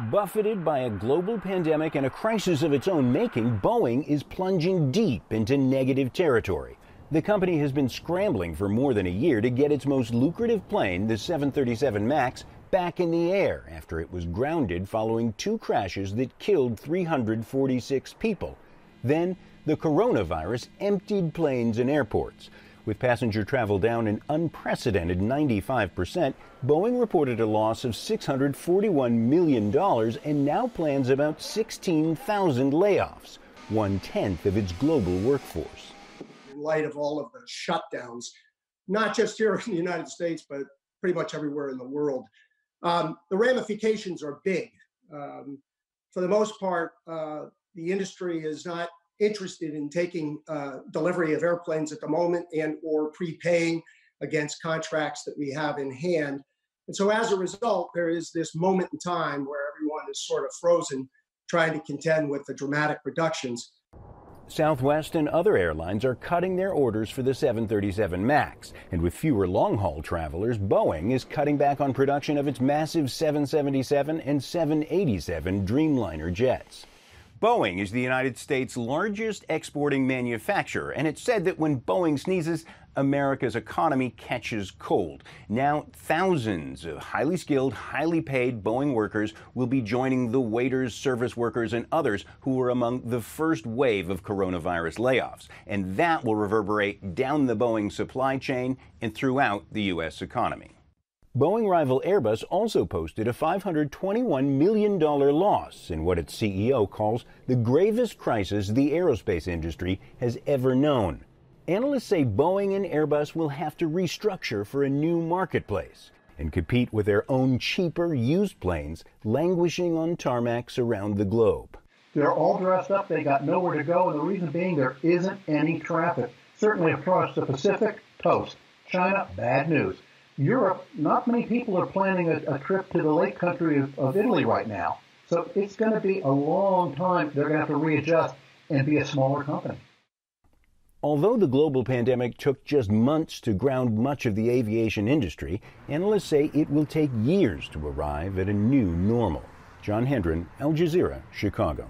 Buffeted by a global pandemic and a crisis of its own making, Boeing is plunging deep into negative territory. The company has been scrambling for more than a year to get its most lucrative plane, the 737 MAX, back in the air after it was grounded following two crashes that killed 346 people. Then, the coronavirus emptied planes and airports. With passenger travel down an unprecedented 95%, Boeing reported a loss of $641 million and now plans about 16,000 layoffs, one tenth of its global workforce. In light of all of the shutdowns, not just here in the United States, but pretty much everywhere in the world, um, the ramifications are big. Um, for the most part, uh, the industry is not interested in taking uh, delivery of airplanes at the moment and or prepaying against contracts that we have in hand. And so as a result, there is this moment in time where everyone is sort of frozen trying to contend with the dramatic reductions. Southwest and other airlines are cutting their orders for the 737 MAX. And with fewer long haul travelers, Boeing is cutting back on production of its massive 777 and 787 Dreamliner jets. Boeing is the United States' largest exporting manufacturer, and it's said that when Boeing sneezes, America's economy catches cold. Now, thousands of highly skilled, highly paid Boeing workers will be joining the waiters, service workers, and others who were among the first wave of coronavirus layoffs. And that will reverberate down the Boeing supply chain and throughout the U.S. economy. Boeing rival Airbus also posted a $521 million loss in what its CEO calls the gravest crisis the aerospace industry has ever known. Analysts say Boeing and Airbus will have to restructure for a new marketplace and compete with their own cheaper used planes languishing on tarmacs around the globe. They're all dressed up, they got nowhere to go, and the reason being there isn't any traffic. Certainly across the Pacific, toast. China, bad news. Europe, not many people are planning a, a trip to the lake country of, of Italy right now. So it's going to be a long time. They're going to have to readjust and be a smaller company. Although the global pandemic took just months to ground much of the aviation industry, analysts say it will take years to arrive at a new normal. John Hendren, Al Jazeera, Chicago.